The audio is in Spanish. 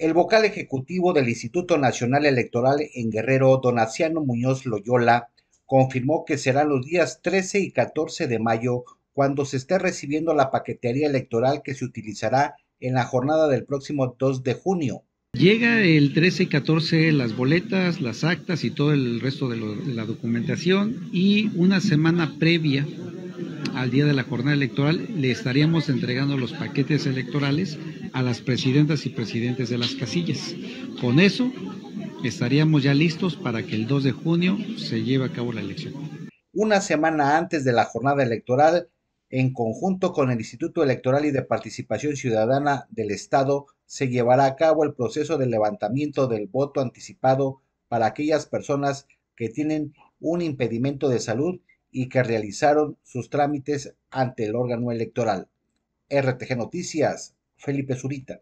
El vocal ejecutivo del Instituto Nacional Electoral en Guerrero, Donaciano Muñoz Loyola, confirmó que serán los días 13 y 14 de mayo cuando se esté recibiendo la paquetería electoral que se utilizará en la jornada del próximo 2 de junio. Llega el 13 y 14 las boletas, las actas y todo el resto de, de la documentación y una semana previa al día de la jornada electoral le estaríamos entregando los paquetes electorales a las presidentas y presidentes de las casillas. Con eso estaríamos ya listos para que el 2 de junio se lleve a cabo la elección. Una semana antes de la jornada electoral, en conjunto con el Instituto Electoral y de Participación Ciudadana del Estado, se llevará a cabo el proceso de levantamiento del voto anticipado para aquellas personas que tienen un impedimento de salud y que realizaron sus trámites ante el órgano electoral. RTG Noticias, Felipe Zurita.